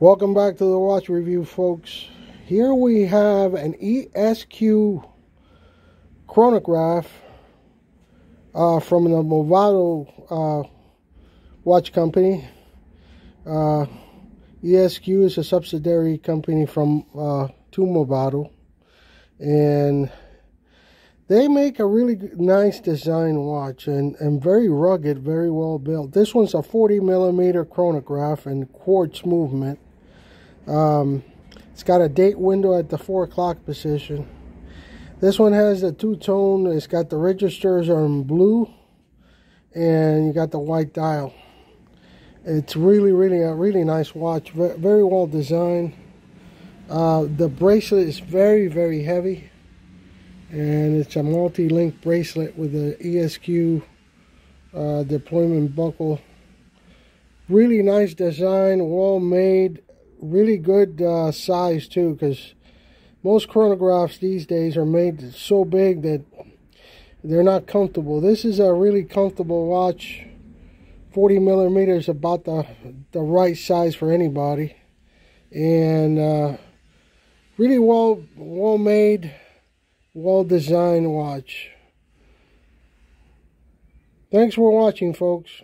Welcome back to the watch review, folks. Here we have an ESQ chronograph uh, from the Movado uh, watch company. Uh, ESQ is a subsidiary company from uh, to Movado, and they make a really nice design watch and, and very rugged, very well built. This one's a 40 millimeter chronograph and quartz movement. Um, it's got a date window at the 4 o'clock position. This one has a two-tone. It's got the registers are in blue and you got the white dial. It's really, really a really nice watch. Very well designed. Uh, the bracelet is very, very heavy and it's a multi-link bracelet with the ESQ uh, deployment buckle really nice design well made really good uh, size too because most chronographs these days are made so big that they're not comfortable this is a really comfortable watch 40 millimeters about the the right size for anybody and uh, really well well made well-designed watch. Thanks for watching, folks.